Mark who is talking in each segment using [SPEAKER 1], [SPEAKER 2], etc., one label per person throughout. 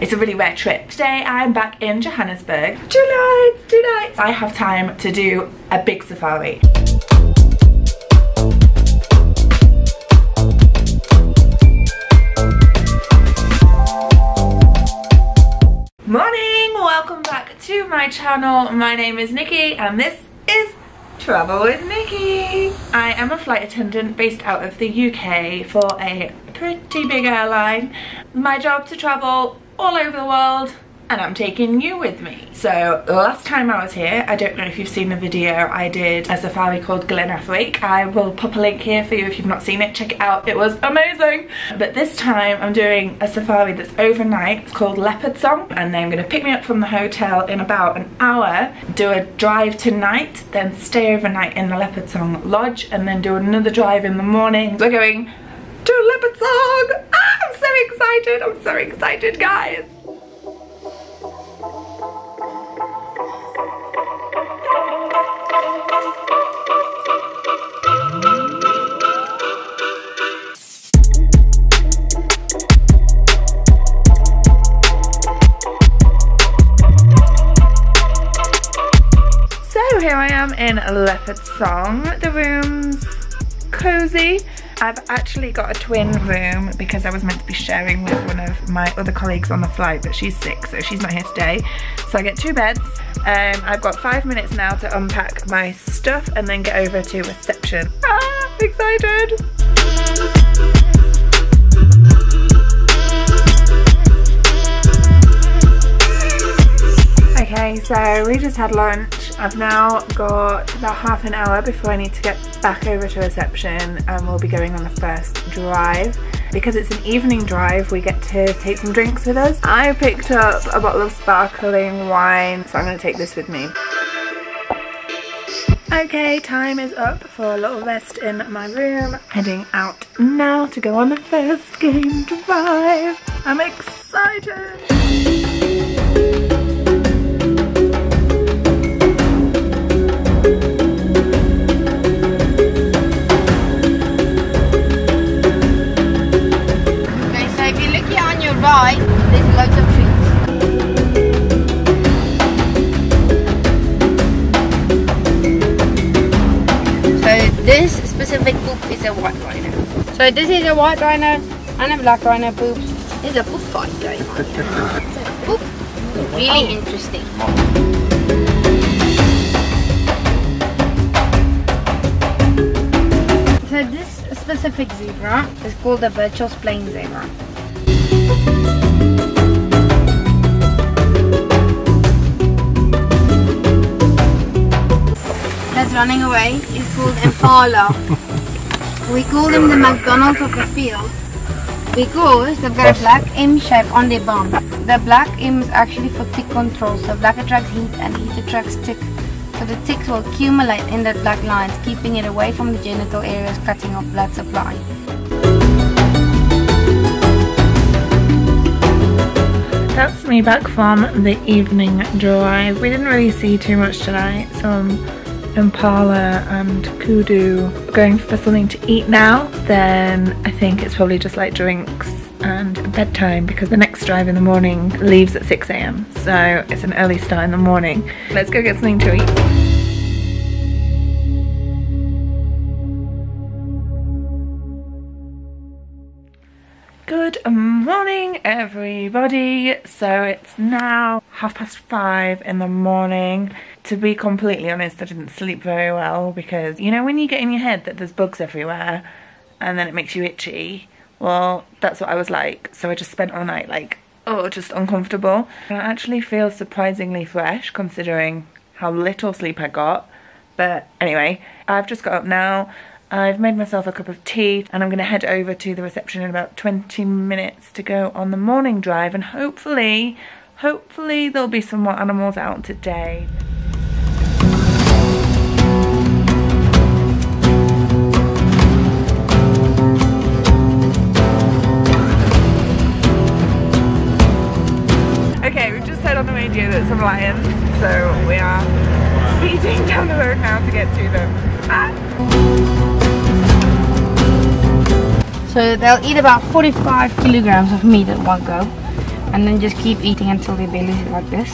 [SPEAKER 1] It's a really rare trip. Today I'm back in Johannesburg. Two nights, two nights. I have time to do a big safari. Morning, welcome back to my channel. My name is Nicci and this is Travel with Nicci. I am a flight attendant based out of the UK for a pretty big airline. My job to travel all over the world and I'm taking you with me. So last time I was here, I don't know if you've seen the video, I did as a safari called Glen Afric. I will pop a link here for you if you've not seen it, check it out, it was amazing. But this time I'm doing a safari that's overnight, it's called Leopardsong, and they're gonna pick me up from the hotel in about an hour, do a drive tonight, then stay overnight in the Leopardsong Lodge, and then do another drive in the morning. We're going to Leopardsong! So excited, I'm so excited guys. So here I am in Leopardsong. The room's cozy. I've actually got a twin room because I was meant to be sharing with one of my other colleagues on the flight, but she's sick, so she's not here today. So I get two beds. Um, I've got five minutes now to unpack my stuff and then get over to reception. Ah, excited! Okay, so we just had lunch. I've now got about half an hour before I need to get back over to reception and we'll be going on the first drive. Because it's an evening drive, we get to take some drinks with us. I picked up a bottle of sparkling wine, so I'm going to take this with me. Okay, time is up for a little rest in my room. Heading out now to go on the first game drive. I'm excited.
[SPEAKER 2] Is a white rhino. So this is a white rhino and a black rhino poop. There's a poop fight going on. Poop. Really oh. interesting. So this specific zebra is called the Burchell's Plain zebra. That's running away is called Impala. we call them the McDonald's of the field because they've got a black M shape on their bum. The black M is actually for tick control, so black attracts heat and heat attracts tick. So the ticks will accumulate in that black lines, keeping it away from the genital areas, cutting off blood supply.
[SPEAKER 1] That's me back from the evening drive. We didn't really see too much tonight. Some um, impala and kudu. Going for something to eat now. Then I think it's probably just like drinks and bedtime because the next drive in the morning leaves at 6am. So it's an early start in the morning. Let's go get something to eat. Good morning, everybody. So it's now half past five in the morning. To be completely honest, I didn't sleep very well because you know when you get in your head that there's bugs everywhere and then it makes you itchy? Well, that's what I was like. So I just spent all night like, oh, just uncomfortable. And I actually feel surprisingly fresh considering how little sleep I got. But anyway, I've just got up now. I've made myself a cup of tea and I'm going to head over to the reception in about 20 minutes to go on the morning drive and hopefully, hopefully there'll be some more animals out today. Heard on the radio that some lions, so we are speeding down the road now to get to them. Ah!
[SPEAKER 2] So they'll eat about 45 kilograms of meat at one go. and then just keep eating until their belly is like this.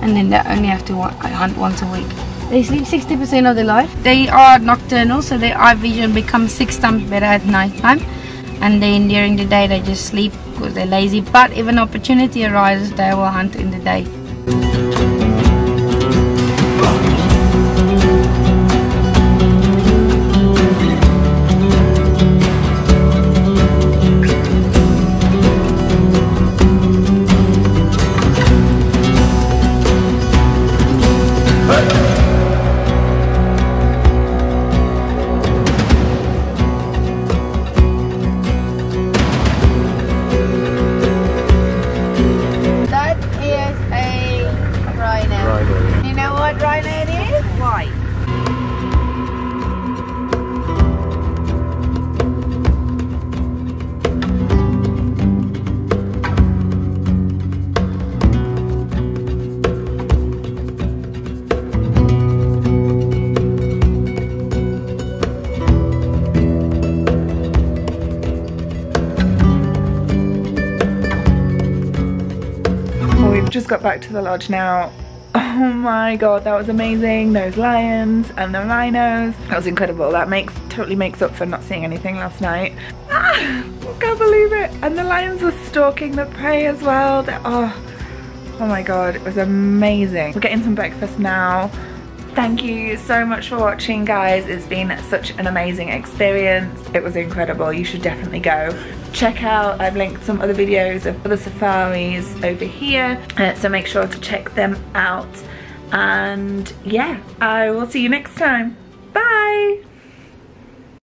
[SPEAKER 2] And then they only have to hunt once a week. They sleep 60% of their life. They are nocturnal, so their eye vision becomes six times better at night time. And then during the day, they just sleep because they're lazy. But if an opportunity arises, they will hunt in the day.
[SPEAKER 1] Just got back to the lodge now. Oh my god, that was amazing. Those lions and the rhinos. That was incredible. That makes totally makes up for not seeing anything last night. Ah, can't believe it. And the lions were stalking the prey as well. They're, oh, oh my god, it was amazing. We're getting some breakfast now. Thank you so much for watching guys. It's been such an amazing experience. It was incredible. You should definitely go. Check out, I've linked some other videos of other safaris over here. Uh, so make sure to check them out. And yeah, I will see you next time. Bye!